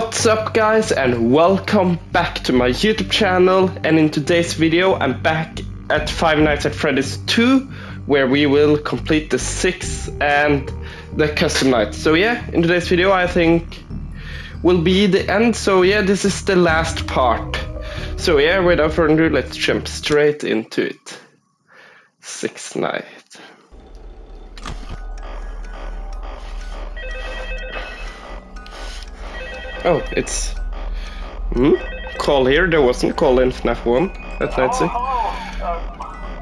What's up guys and welcome back to my YouTube channel and in today's video I'm back at Five Nights at Freddy's 2 where we will complete the 6 and the custom night. So yeah, in today's video I think will be the end so yeah this is the last part. So yeah, without further ado let's jump straight into it. 6 night. Oh, it's. Hmm? Call here? There wasn't call in FNAF 1. That's Oh, nice. hello. Uh,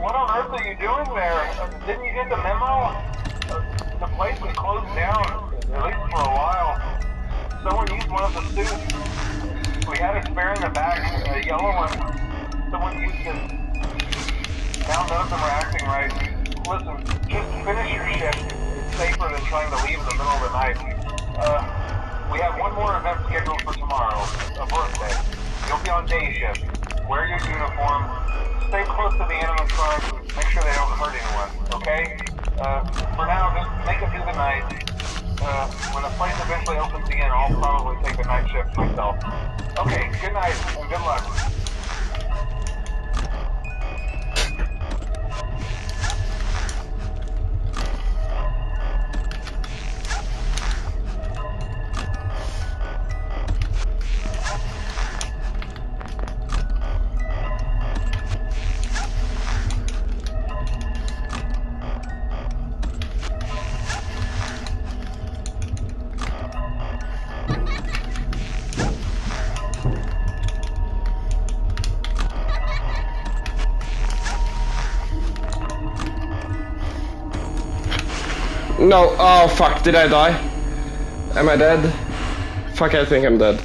what on earth are you doing there? Uh, didn't you get the memo? Uh, the place was closed down, at least for a while. Someone used one of the suits. We had a spare in the back, a yellow one. Someone used it. Now none of them are acting right. Listen, just finish your shift. It's safer than trying to leave in the middle of the night. Uh, we have one more event scheduled for tomorrow, a birthday. You'll be on day shift. Wear your uniform. Stay close to the animatronics. Make sure they don't hurt anyone, okay? Uh, for now, just make it through the night. Uh, when the place eventually opens again, I'll probably take the night shift myself. Okay, good night and good luck. No, oh fuck, did I die? Am I dead? Fuck, I think I'm dead.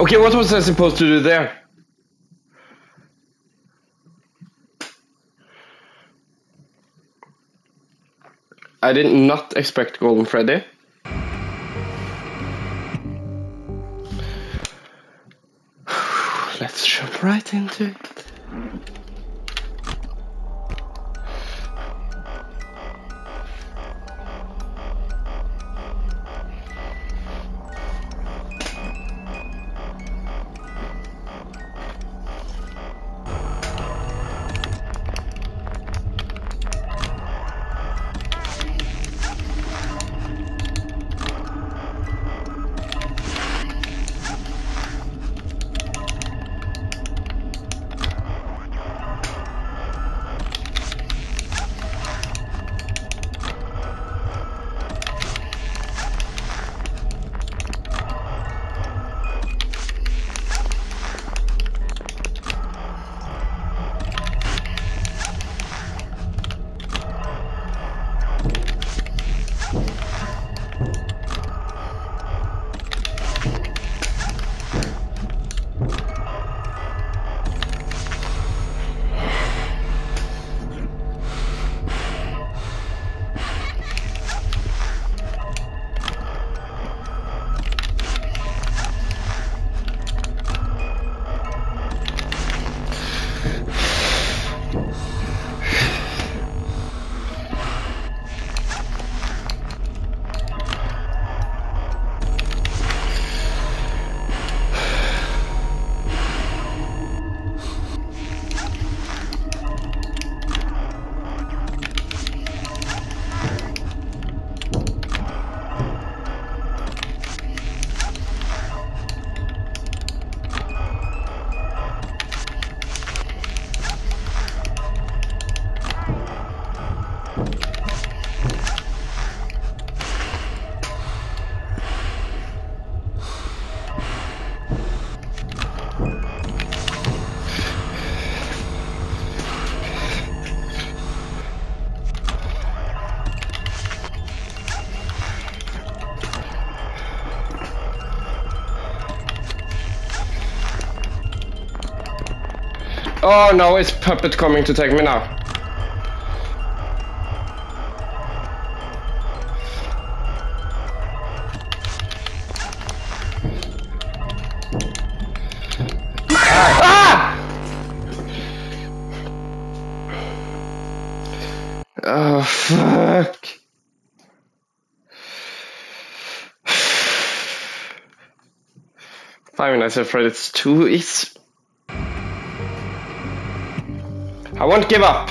Okay, what was I supposed to do there? I did not expect Golden Freddy. Let's jump right into it. Oh no, it's Puppet coming to take me now. Ah! Oh, fuck. Five Nights at Freddy's 2 is... I won't give up.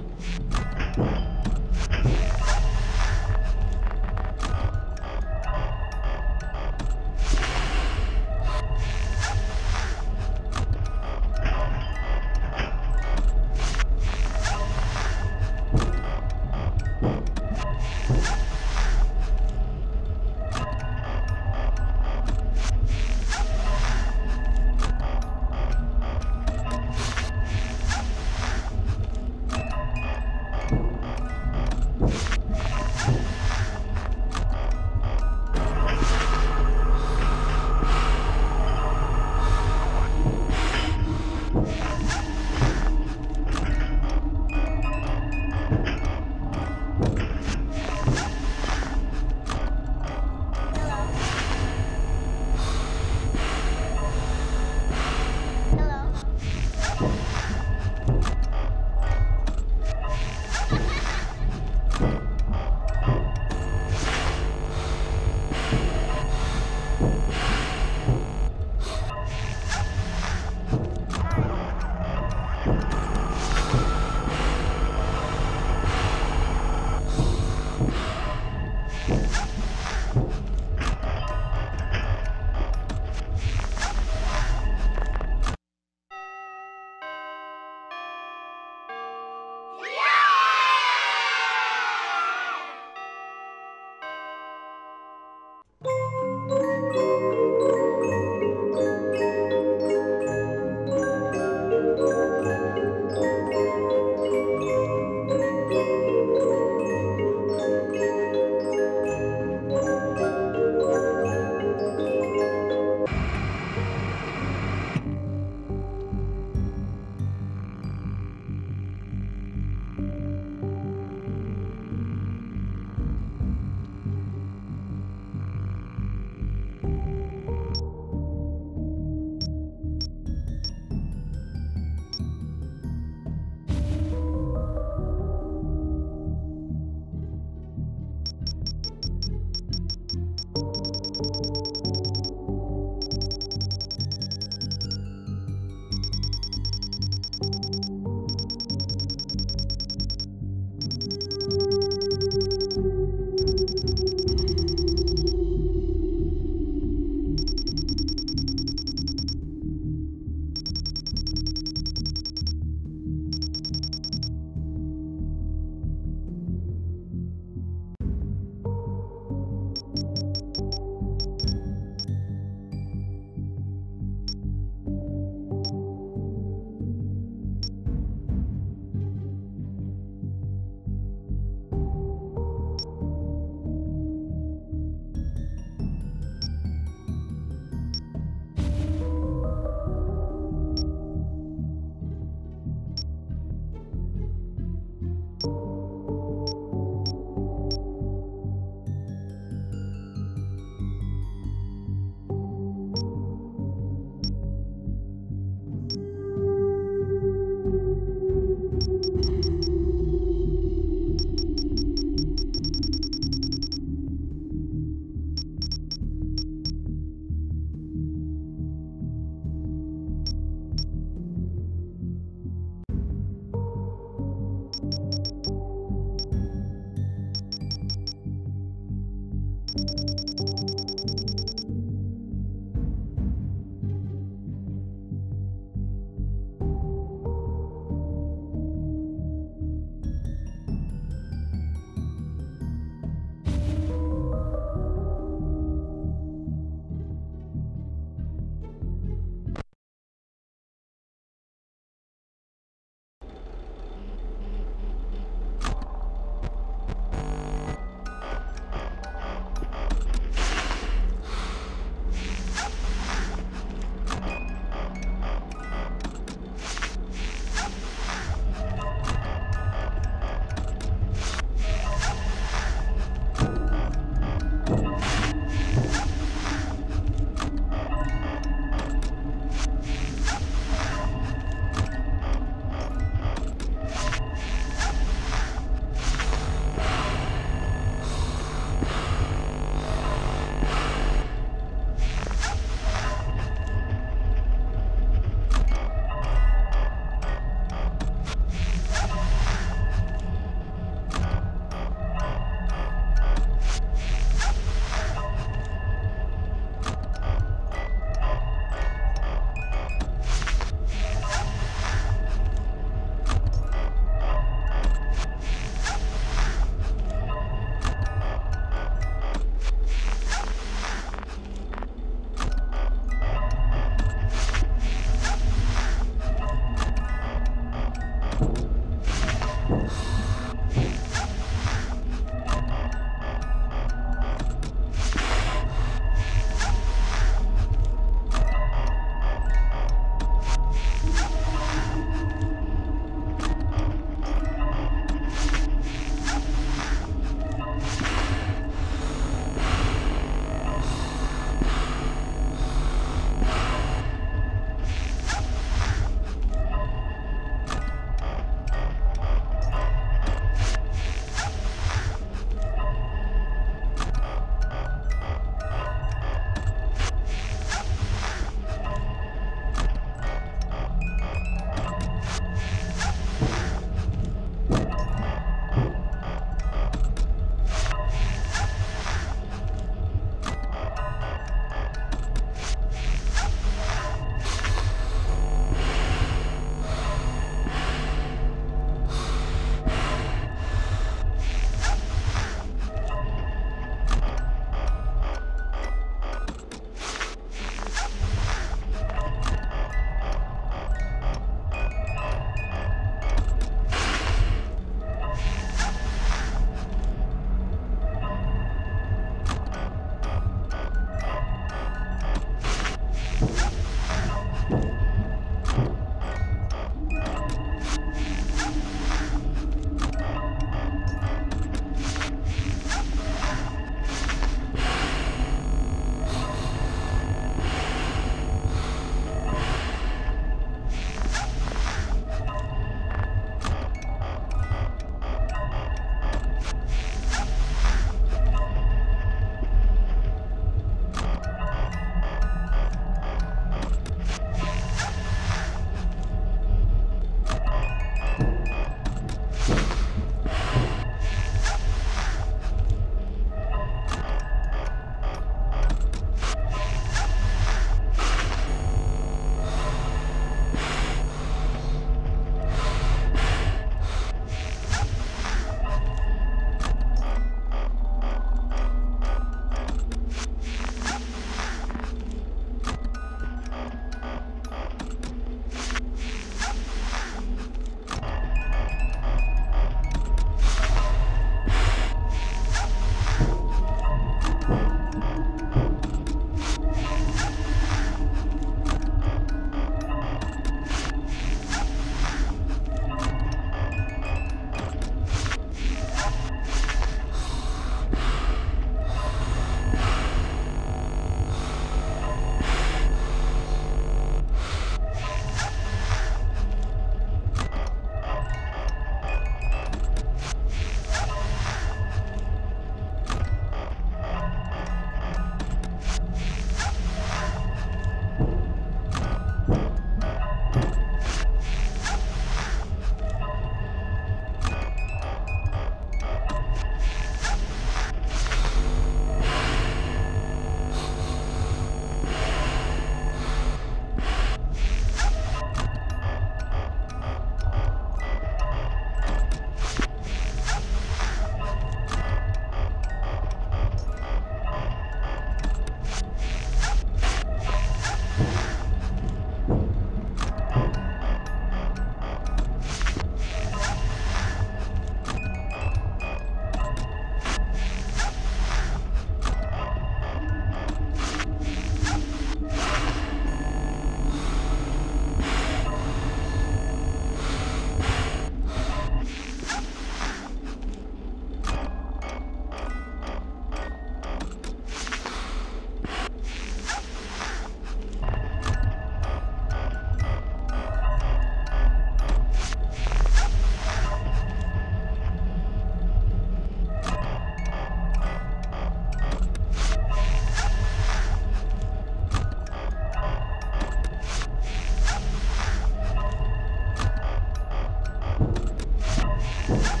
Ah!